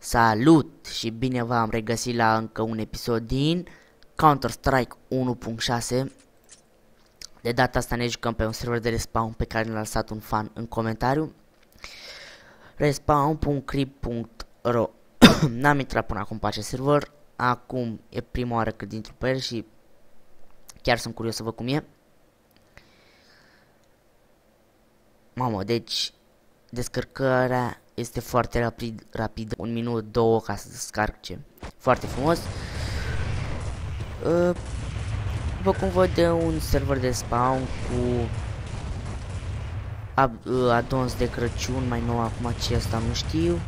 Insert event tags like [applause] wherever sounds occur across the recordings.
Salut și bine v-am regăsit la încă un episod din Counter-Strike 1.6 De data asta ne jucăm pe un server de respawn pe care l-a lăsat un fan în comentariu. Respawn.crip.ro [coughs] N-am intrat până acum pe acest server. Acum e prima oară când intru pe el și chiar sunt curios să văd cum e. Mamă, deci descărcarea este foarte rapid, rapid, un minut, două ca să descarce. Foarte frumos. Uh, după cum văd de un server de spawn cu uh, adons de Crăciun mai nou acum acesta nu știu.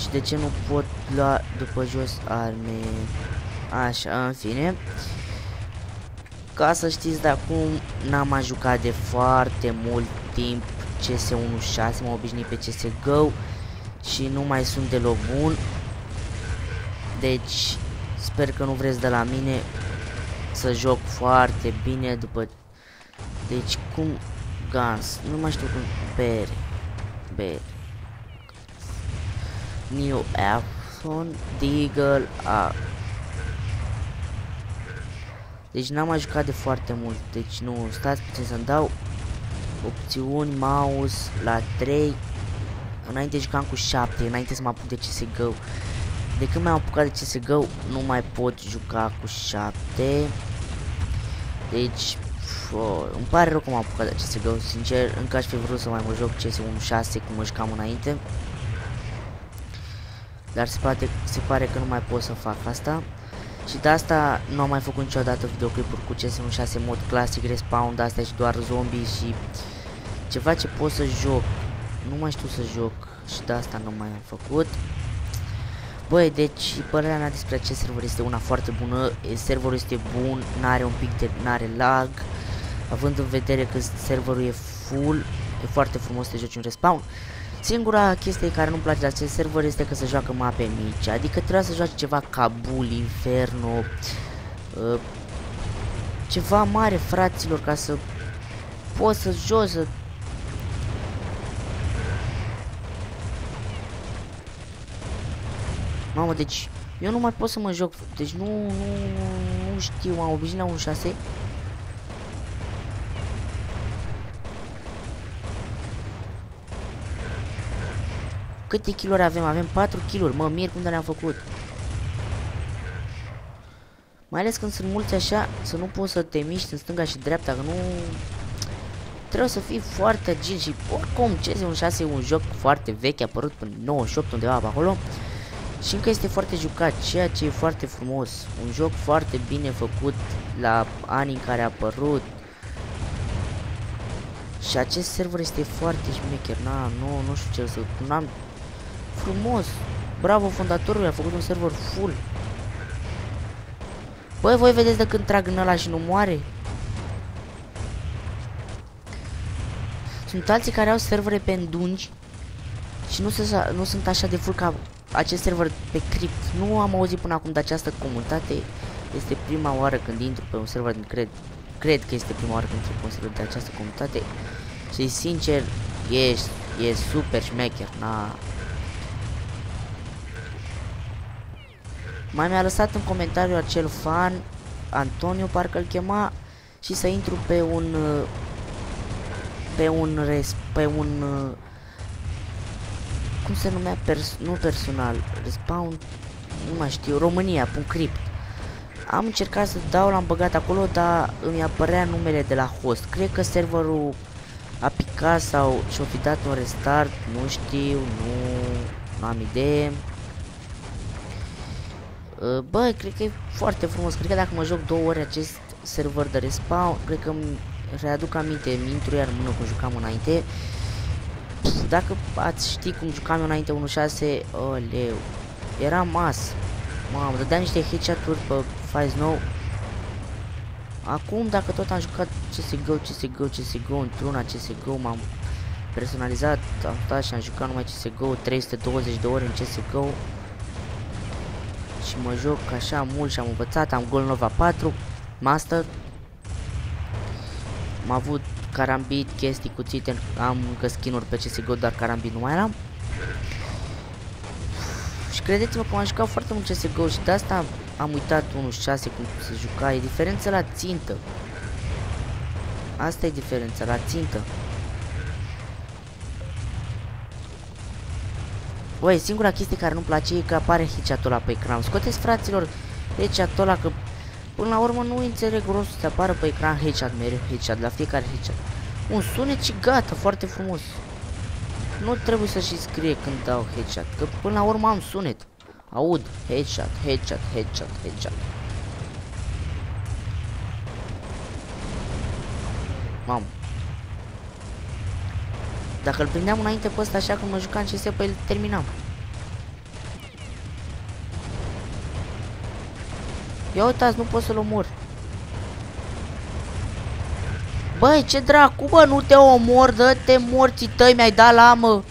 Și de ce nu pot lua după jos arme? Așa, în fine. Ca să știți de acum, n-am mai jucat de foarte mult timp CS16, m-am obișnuit pe CSGO și nu mai sunt deloc bun. Deci, sper că nu vreți de la mine să joc foarte bine după... Deci, cum... Guns, nu mai știu cum... Bere. Bere. New Afton, Deagle, a... Deci n-am mai jucat de foarte mult, deci nu, stați puțin să-mi dau opțiuni, mouse, la 3 Înainte jucam cu 7, înainte să mă apuc de CSGO De când mi-am apucat de CSGO nu mai pot juca cu 7 Deci oh, îmi pare rău că m-am apucat de CSGO Sincer, încă aș fi vrut să mai mă joc CS16 cum mă jucam înainte. Dar se pare, se pare că nu mai pot să fac asta. Și de asta nu am mai făcut niciodată videoclipuri cu CS16 mod clasic, respawn, de astea și doar zombie și ceva ce pot să joc. Nu mai știu să joc și de asta nu mai am făcut. Băi, deci părerea mea despre acest server este una foarte bună, serverul este bun, n-are un pic de, n-are lag, având în vedere că serverul e full, e foarte frumos să joci un respawn. Singura chestie care nu-mi place de acest server este că se joacă mape mici, adică trebuie să joace ceva Kabul, Inferno, uh, ceva mare, fraților, ca să poți să joci, să... Mamă, deci eu nu mai pot să mă joc, deci nu, nu, nu știu, am obișnuit la un 6 Câte kilori avem? Avem 4 kilori. Mă, mir cum de le-am făcut. Mai ales când sunt mulți așa, să nu poți să te miști în stânga și dreapta, că nu... Trebuie să fii foarte agil și oricum CS16 e un joc foarte vechi, a apărut în 98 undeva pe acolo. Și încă este foarte jucat, ceea ce e foarte frumos. Un joc foarte bine făcut la anii în care a apărut. Și acest server este foarte șmecher, na, nu, nu știu ce să... N-am frumos. Bravo fondatorul, a făcut un server full. Băi, voi vedeți de când trag în ăla și nu moare? Sunt alții care au servere pe îndungi și nu, se, nu sunt așa de full ca acest server pe crypt. Nu am auzit până acum de această comunitate. Este prima oară când intru pe un server din cred. Cred că este prima oară când intru pe un server de această comunitate. Și sincer, e, e super șmecher. Na, Mai mi-a lăsat în comentariu acel fan, Antonio parcă îl chema, și să intru pe un pe un res, pe un cum se numea pers nu personal, respawn, nu mai știu, România, crypt. Am încercat să dau, l-am băgat acolo, dar îmi apărea numele de la host. Cred că serverul a picat sau și-o fi dat un restart, nu știu, nu, nu am idee. Uh, bă, cred că e foarte frumos. Cred că dacă mă joc două ori acest server de respawn, cred că îmi readuc aminte, mi intru iar mână cum jucam înainte. Dacă ați ști cum jucam eu înainte 1.6, oleu, era mas. Mamă, dădeam niște headshot-uri pe Five nou. Acum, dacă tot am jucat CSGO, CSGO, CSGO, într-una CSGO, m-am personalizat, am stat și am jucat numai CSGO, 320 de ori în CSGO, și mă joc așa mult și am învățat, am Gol Nova 4, Master. Am avut carambit, chestii cuțite, am încă skin-uri pe CSGO, dar carambit nu mai am. Și credeți-mă că m-am jucat foarte mult CSGO și de asta am uitat 1.6 cum se juca. E diferența la țintă. Asta e diferența, la țintă. Băi, singura chestie care nu-mi place e că apare headshot-ul ăla pe ecran. Scoteți, fraților, headshot-ul ăla, că până la urmă nu înțeleg rostul să apară pe ecran headshot, mereu headshot, la fiecare headshot. Un sunet și gata, foarte frumos. Nu trebuie să și scrie când dau headshot, că până la urmă am sunet. Aud, headshot, headshot, headshot, headshot. Mamă. Dacă îl prindeam înainte pe ăsta așa cum mă jucam CS, pe el terminam. Ia uitați, nu pot să-l omor. Băi, ce dracu, bă, nu te omor, dă-te morții tăi, mi-ai dat la mă.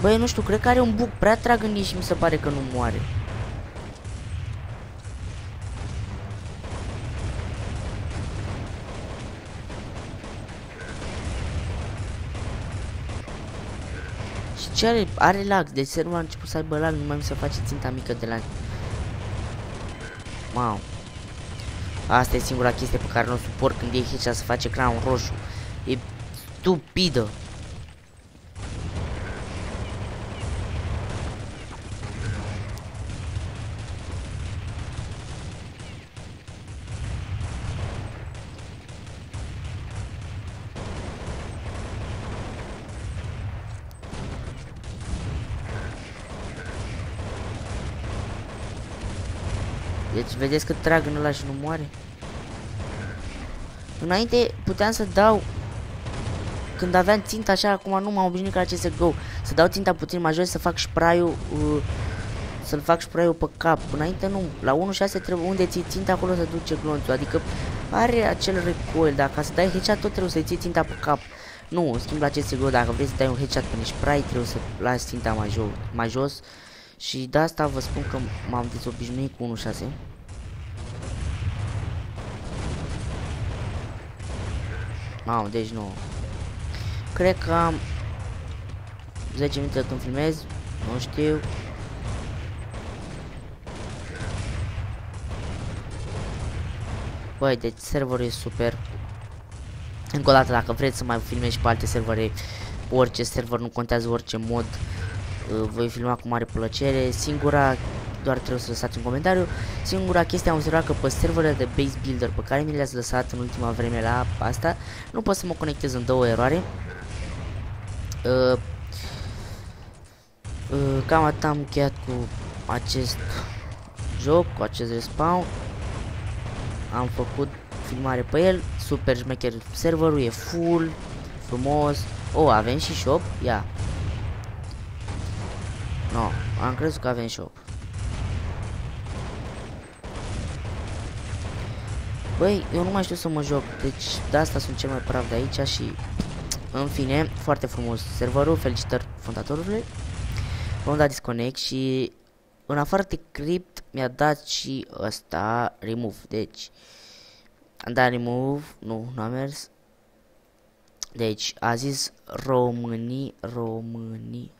Băi, nu știu, cred că are un bug prea trag în și mi se pare că nu moare. Și ce are? Are lag, deci serverul a început să aibă lag, nu mai mi se face ținta mică de la... Wow. Asta e singura chestie pe care nu o suport când e aici să face ecranul roșu. E stupidă. Deci vedeți că trag în ăla și nu moare? Înainte puteam să dau când aveam ținta așa, acum nu m-am obișnuit ca acest go. Să dau ținta puțin mai jos, să fac spray-ul uh, să-l fac spray-ul pe cap. Înainte nu, la 1.6 trebuie unde ții ținta acolo să duce glonțul, adică are acel recoil, dacă să dai headshot tot trebuie să ții ținta pe cap. Nu, în schimb la CSGO, dacă vrei să dai un headshot pe spray, trebuie să lași ținta mai jos, mai jos și de asta vă spun că m-am dezobișnuit cu 1.6. Mamă, deci nu. Cred că am 10 minute când filmez, nu știu. Băi, deci serverul e super. Încă o dată, dacă vreți să mai filmez și pe alte servere, orice server, nu contează orice mod, uh, voi filma cu mare plăcere. Singura, doar trebuie să lăsați un comentariu, singura chestie am observat că pe serverele de base builder pe care mi le-ați lăsat în ultima vreme la asta, nu pot să mă conectez în două eroare. Uh, uh, cam atât am încheiat cu acest joc, cu acest respawn. Am făcut filmare pe el, super șmecher serverul, e full, frumos. Oh, avem și shop? Ia. No, am crezut că avem shop. Băi, eu nu mai știu să mă joc, deci de asta sunt cel mai praf de aici și în fine, foarte frumos serverul, felicitări fondatorului. Vom da disconnect și în afară de crypt mi-a dat și ăsta remove, deci am dat remove, nu, nu a mers. Deci a zis români, români,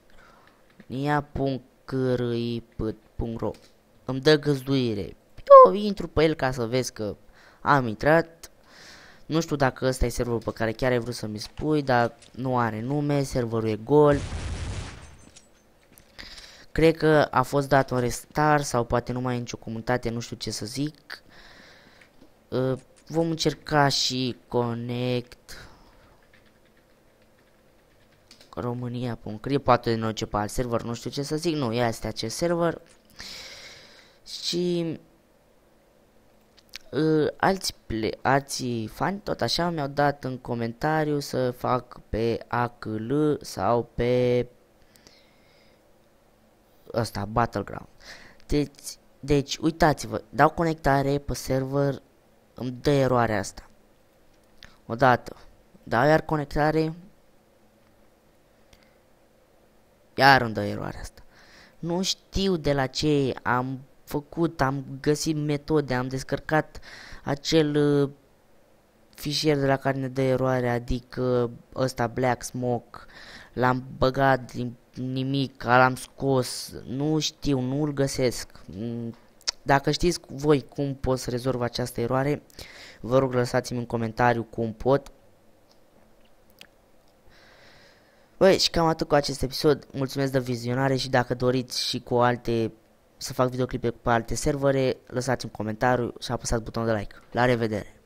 nia.cârâi.ro Îmi dă găzduire. Eu intru pe el ca să vezi că am intrat. Nu știu dacă ăsta e serverul pe care chiar ai vrut să-mi spui, dar nu are nume, serverul e gol. Cred că a fost dat un restart sau poate nu mai e nicio comunitate, nu știu ce să zic. Uh, vom încerca și connect România.cri poate nu ce pe alt server, nu știu ce să zic, nu, este acest server. Și uh, alți, ple, alții fani tot așa mi-au dat în comentariu să fac pe ACL sau pe ăsta, Battleground. Deci, deci uitați-vă, dau conectare pe server, îmi dă eroarea asta. Odată, dau iar conectare, iar îmi dă eroarea asta. Nu știu de la ce am făcut, am găsit metode, am descărcat acel uh, fișier de la care ne dă eroare, adică ăsta Black Smoke, l-am băgat din nimic, l-am scos, nu știu, nu-l găsesc. Mm, dacă știți voi cum pot să rezolv această eroare, vă rog lăsați-mi în comentariu cum pot. Băi, și cam atât cu acest episod. Mulțumesc de vizionare și dacă doriți și cu alte să fac videoclipe pe alte servere, lăsați un comentariu și apăsați butonul de like. La revedere!